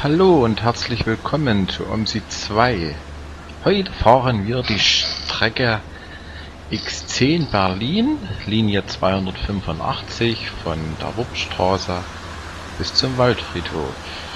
Hallo und herzlich willkommen zu OMSI 2. Heute fahren wir die Strecke X10 Berlin, Linie 285 von der Wurtstraße bis zum Waldfriedhof.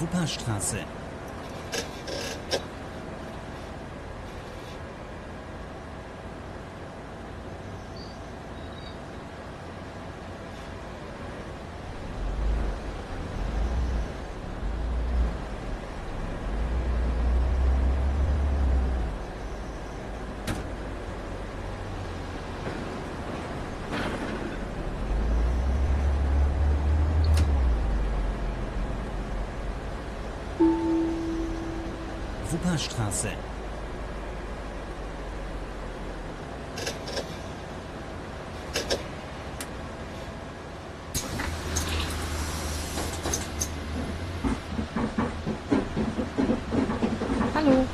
Wupperstraße. Hallo.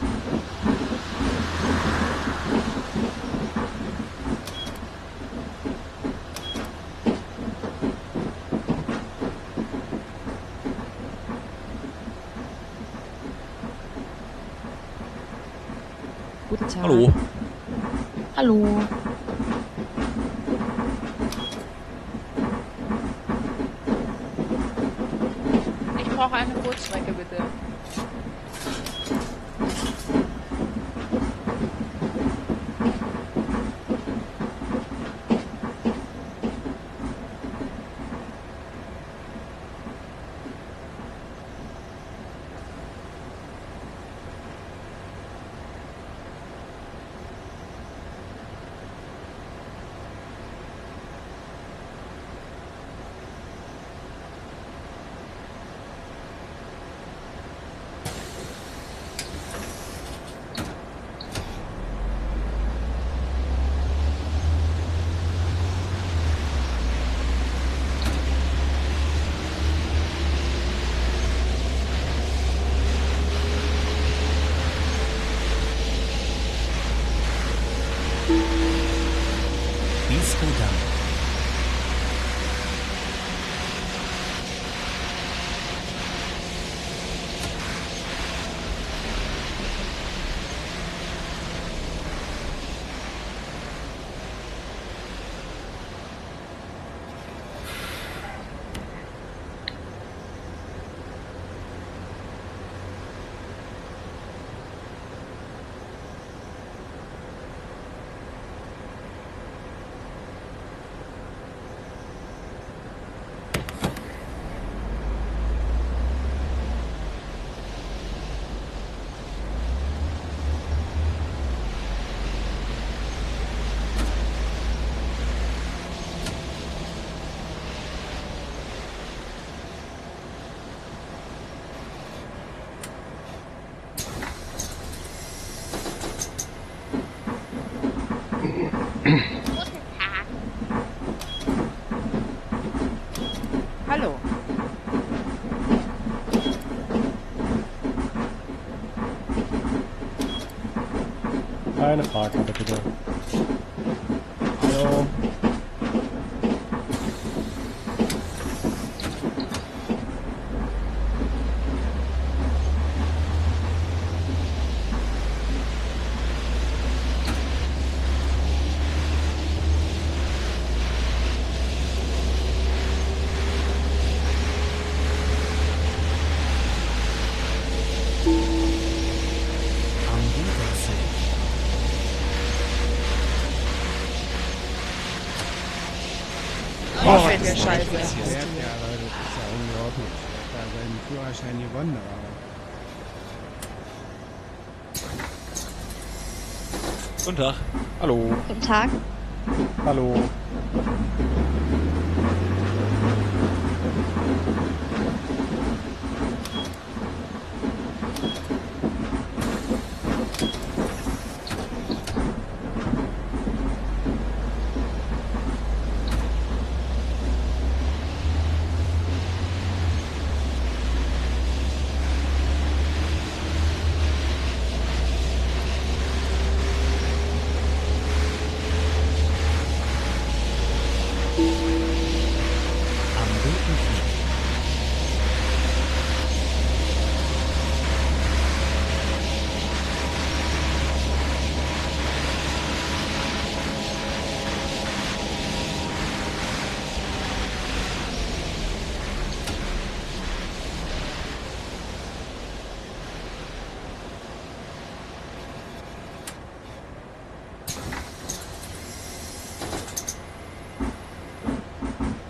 Guten Tag. Hallo. Hallo. Eine Fahrkarte bitte. Hallo. Oh, fährt der Scheiße. Ja, Leute, das ist ja unglaublich. Er hat da seinen Führerschein gewonnen, aber. Guten Tag. Hallo. Guten Tag. Hallo.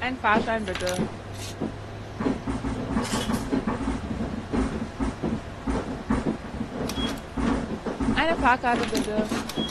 Ein Fahrschein bitte. Eine Fahrkarte bitte.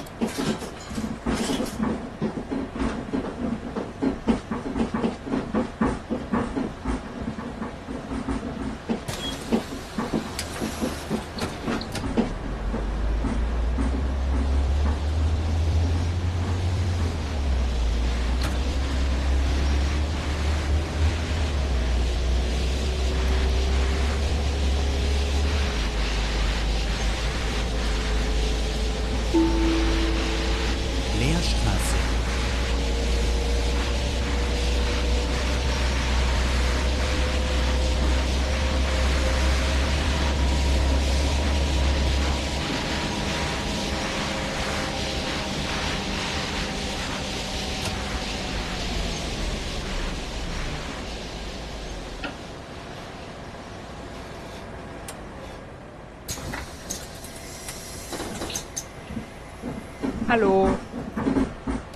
Hallo.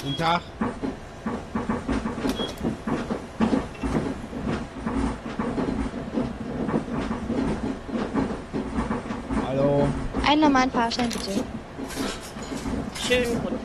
Guten Tag. Hallo. Einen normalen Fahrschein bitte. Schönen guten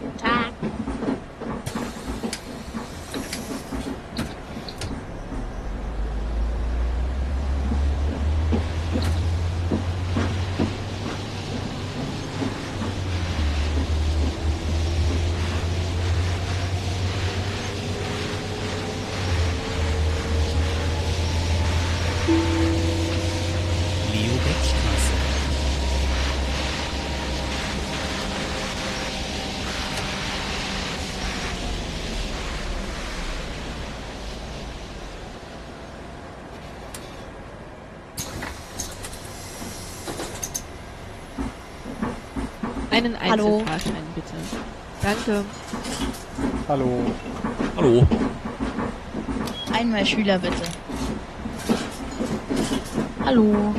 Einen Hallo. Einzelfahrschein bitte. Danke. Hallo. Hallo. Einmal Schüler bitte. Hallo.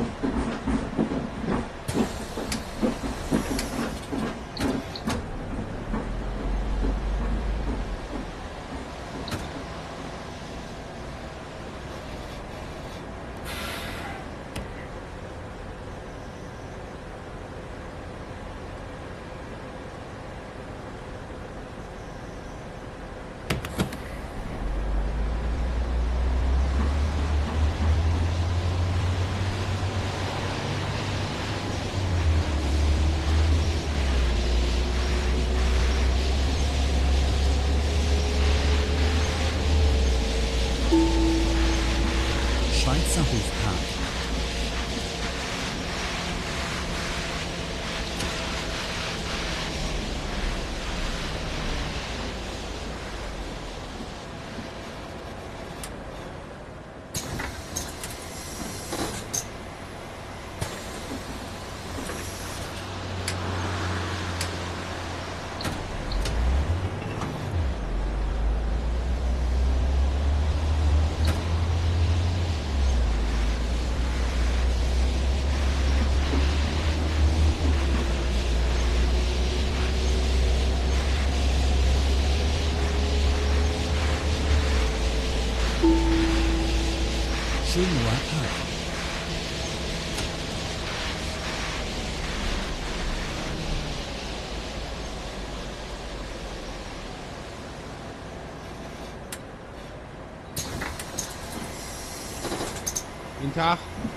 Guten Tag.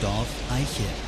Dorf Eiche.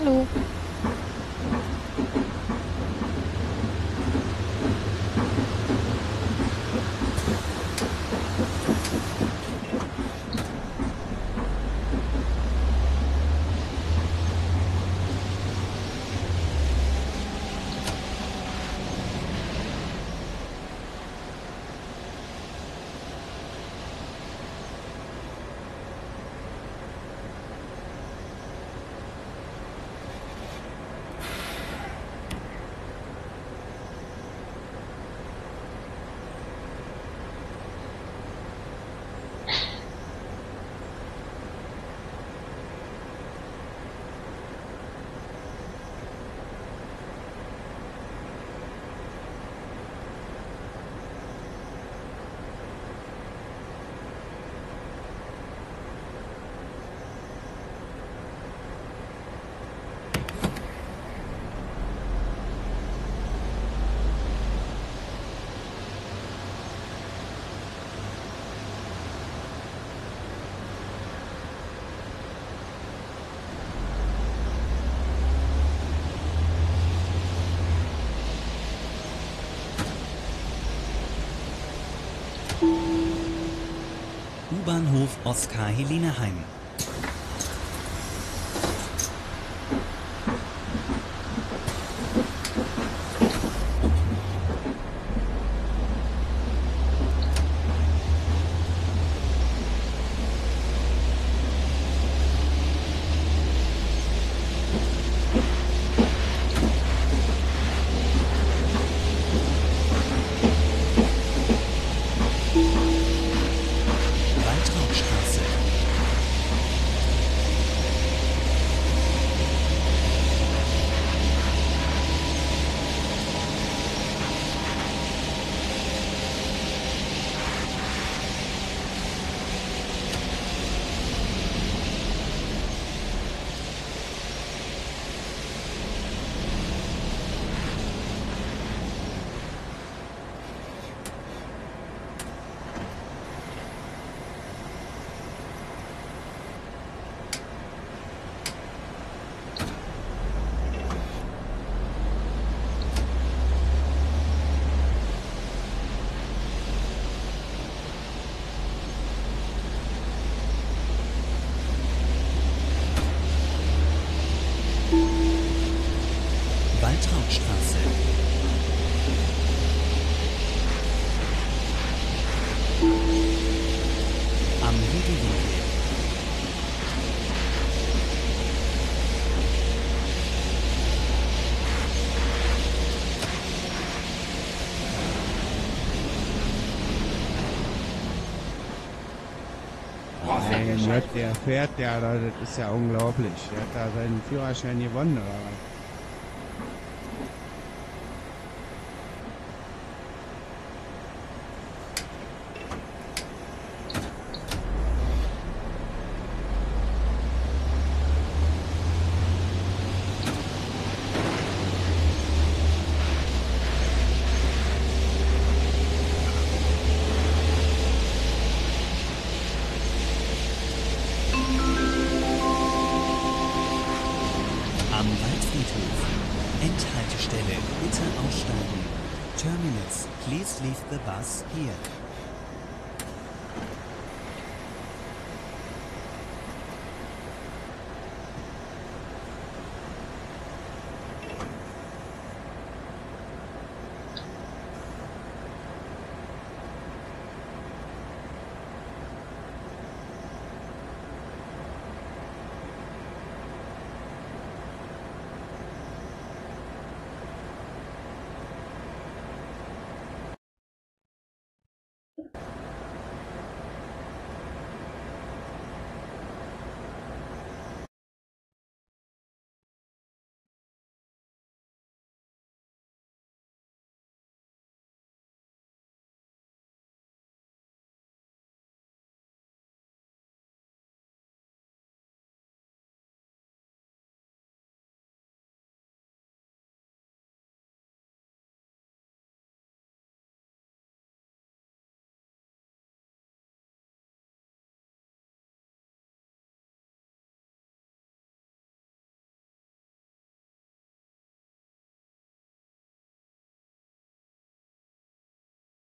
Hallo. U-Bahnhof Oskar Der fährt ja, da, das ist ja unglaublich. Der hat da seinen Führerschein gewonnen, oder? Leave the bus here.